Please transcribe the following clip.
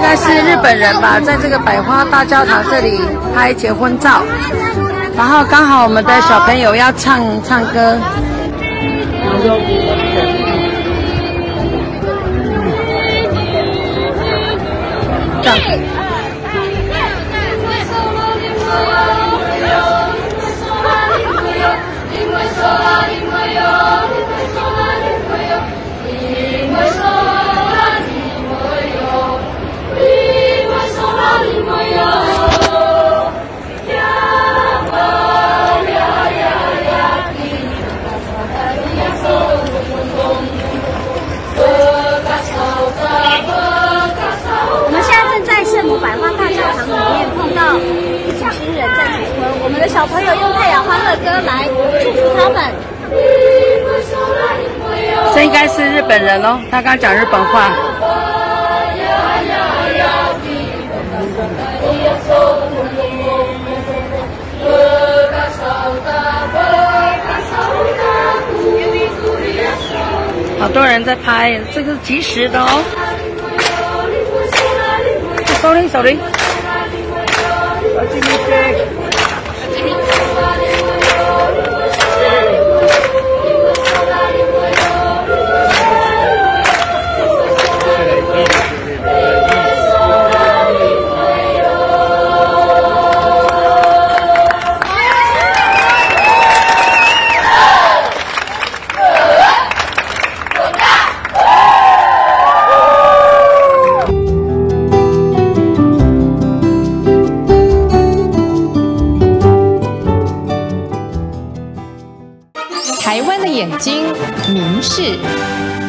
该是日本人吧，在这个百花大教堂这里拍结婚照，然后刚好我们的小朋友要唱唱歌。我小朋友用太阳欢乐歌来祝福他们。这应该是日本人哦，他刚讲日本话。好多人在拍，这个是即时的哦。Sorry, 眼睛，明视。